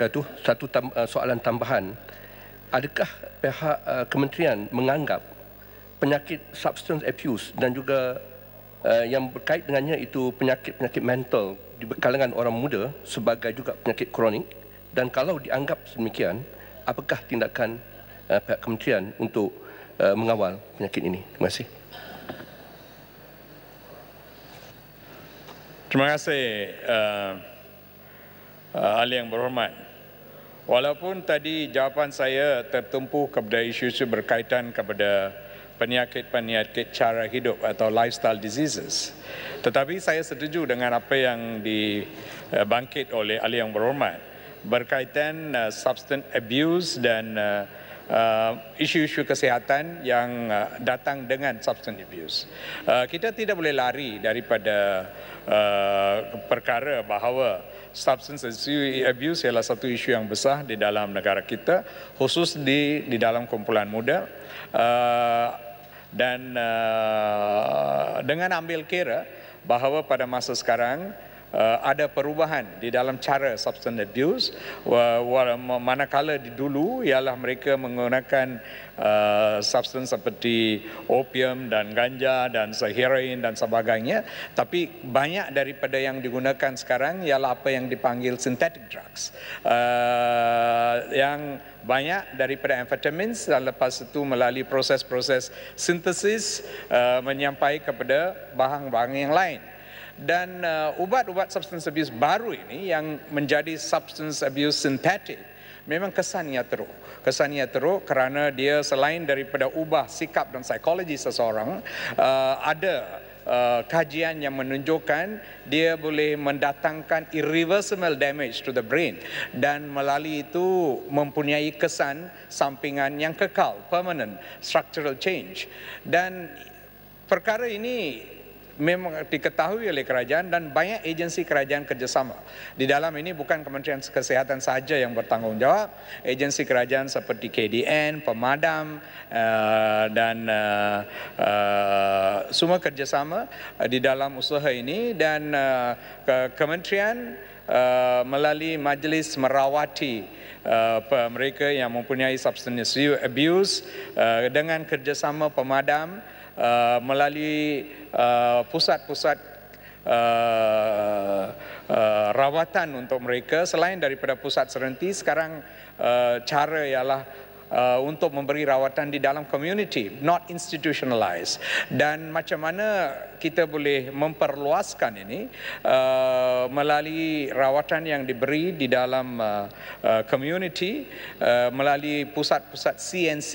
wabarakatuh. Satu tam, uh, soalan tambahan. Adakah pihak uh, kementerian menganggap penyakit substance abuse dan juga uh, yang berkait dengannya itu penyakit-penyakit mental di kalangan orang muda sebagai juga penyakit kronik dan kalau dianggap sedemikian, apakah tindakan uh, pihak kementerian untuk uh, mengawal penyakit ini? Terima kasih. Terima kasih uh, uh, ahli yang berhormat. Walaupun tadi jawapan saya tertumpu kepada isu-isu berkaitan kepada penyakit-penyakit cara hidup atau lifestyle diseases. Tetapi saya setuju dengan apa yang dibangkit oleh ahli yang berhormat berkaitan uh, substance abuse dan uh, uh, isu-isu kesihatan yang uh, datang dengan substance abuse. Uh, kita tidak boleh lari daripada uh, perkara bahawa substance abuse ialah satu isu yang besar di dalam negara kita, khusus di di dalam kumpulan muda. Uh, dan uh, dengan ambil kira bahawa pada masa sekarang uh, ada perubahan di dalam cara substance abuse manakala di dulu ialah mereka menggunakan uh, substance seperti opium dan ganja dan heroin dan sebagainya. Tapi banyak daripada yang digunakan sekarang ialah apa yang dipanggil synthetic drugs. Uh, yang banyak daripada amphetamines dan lepas itu melalui proses-proses sintesis uh, menyampai kepada bahan-bahan yang lain dan uh, ubat-ubat substance abuse baru ini yang menjadi substance abuse synthetic memang kesannya teruk. Kesannya teruk kerana dia selain daripada ubah sikap dan psikologi seseorang, uh, ada uh, kajian yang menunjukkan dia boleh mendatangkan irreversible damage to the brain dan melalui itu mempunyai kesan sampingan yang kekal, permanent, structural change. Dan perkara ini memang diketahui oleh kerajaan dan banyak agensi kerajaan kerjasama. Di dalam ini bukan Kementerian Kesehatan sahaja yang bertanggungjawab, agensi kerajaan seperti KDN, Pemadam uh, dan uh, uh, semua kerjasama uh, di dalam usaha ini dan uh, ke Kementerian uh, melalui majlis merawati Uh, mereka yang mempunyai substance abuse uh, dengan kerjasama pemadam uh, melalui uh, pusat-pusat uh, uh, rawatan untuk mereka. Selain daripada pusat serenti sekarang uh, cara ialah uh, untuk memberi rawatan di dalam community not institutionalized. Dan macam mana kita boleh memperluaskan ini uh, melalui rawatan yang diberi di dalam uh, uh, community uh, melalui pusat-pusat CNC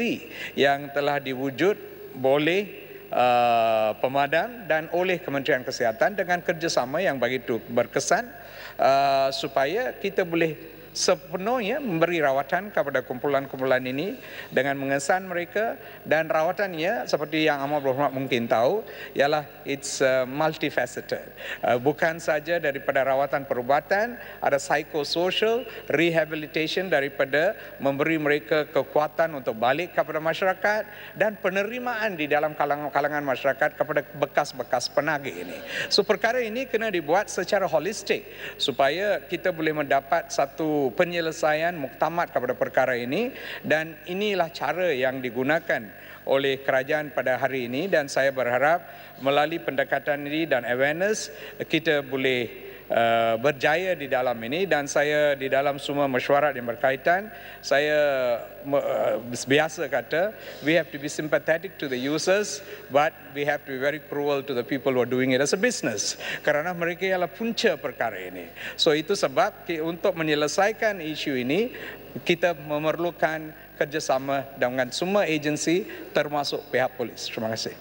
yang telah diwujud boleh uh, pemadam dan oleh Kementerian Kesihatan dengan kerjasama yang begitu berkesan uh, supaya kita boleh sepenuhnya memberi rawatan kepada kumpulan-kumpulan ini dengan mengesan mereka dan rawatannya seperti yang amat berhormat mungkin tahu ialah it's uh, multifaceted. Uh, bukan saja daripada rawatan perubatan ada psychosocial rehabilitation daripada memberi mereka kekuatan untuk balik kepada masyarakat dan penerimaan di dalam kalangan-kalangan masyarakat kepada bekas-bekas penagih ini. So perkara ini kena dibuat secara holistik supaya kita boleh mendapat penyelesaian muktamad kepada perkara ini dan inilah cara yang digunakan oleh kerajaan pada hari ini dan saya berharap melalui pendekatan ini dan awareness kita boleh Uh, berjaya di dalam ini dan saya di dalam semua mesyuarat yang berkaitan saya uh, biasa kata we have to be sympathetic to the users but we have to be very cruel to the people who are doing it as a business. Kerana mereka ialah punca perkara ini. So itu sebab untuk menyelesaikan isu ini kita memerlukan kerjasama dengan semua agensi termasuk pihak polis. Terima kasih